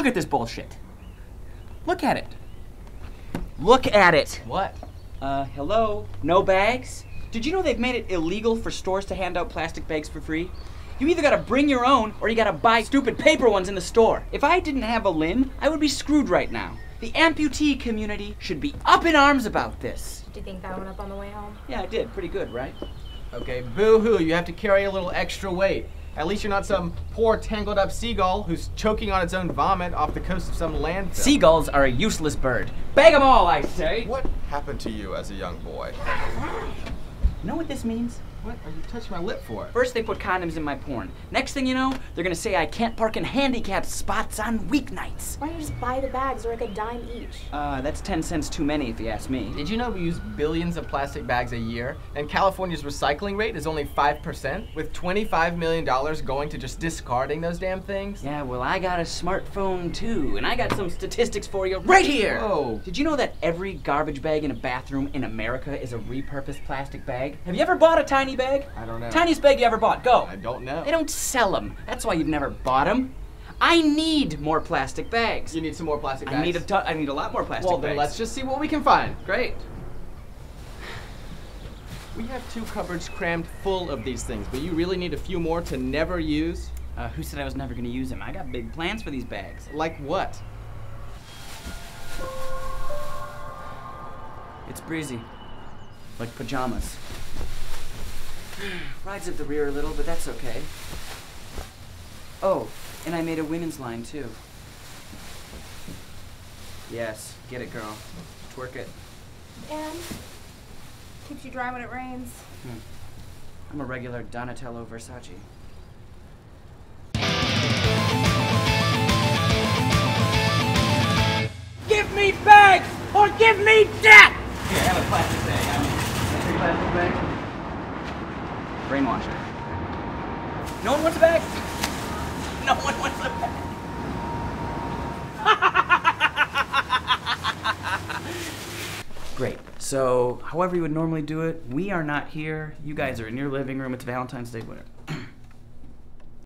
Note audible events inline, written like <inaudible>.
Look at this bullshit. Look at it. Look at it. What? Uh, hello? No bags? Did you know they've made it illegal for stores to hand out plastic bags for free? You either gotta bring your own or you gotta buy stupid paper ones in the store. If I didn't have a limb, I would be screwed right now. The amputee community should be up in arms about this. Did you think that went up on the way home? Yeah, I did. Pretty good, right? Okay, boo hoo, you have to carry a little extra weight. At least you're not some poor tangled up seagull who's choking on its own vomit off the coast of some landfill. Seagulls are a useless bird. Bag 'em all, I say! What happened to you as a young boy? You know what this means? What are you touching my lip for? First, they put condoms in my porn. Next thing you know, they're gonna say I can't park in handicapped spots on weeknights. Why don't you just buy the bags? They're like a dime each. Uh, that's 10 cents too many if you ask me. Did you know we use billions of plastic bags a year, and California's recycling rate is only 5%, with $25 million going to just discarding those damn things? Yeah, well, I got a smartphone too, and I got some statistics for you right here. Whoa. Did you know that every garbage bag in a bathroom in America is a repurposed plastic bag? Have you ever bought a tiny bag? I don't know. Tiniest bag you ever bought? Go. I don't know. They don't sell them. That's why you've never bought them. I need more plastic bags. You need some more plastic bags? I need a ton- I need a lot more plastic Well, bags. Well, then let's just see what we can find. Great. We have two cupboards crammed full of these things, but you really need a few more to never use? Uh, who said I was never gonna use them? I got big plans for these bags. Like what? It's breezy. Like pajamas. <sighs> Rides up the rear a little, but that's okay. Oh, and I made a women's line too. Yes, get it, girl. Twerk it. And keeps you dry when it rains. Hmm. I'm a regular Donatello Versace. Give me bags or give me death! Here, have a plastic bag. Um, a plastic bag. Brainwasher. No one wants a bag? No one wants a bag. <laughs> Great. So, however you would normally do it, we are not here. You guys are in your living room. It's Valentine's Day. Whatever.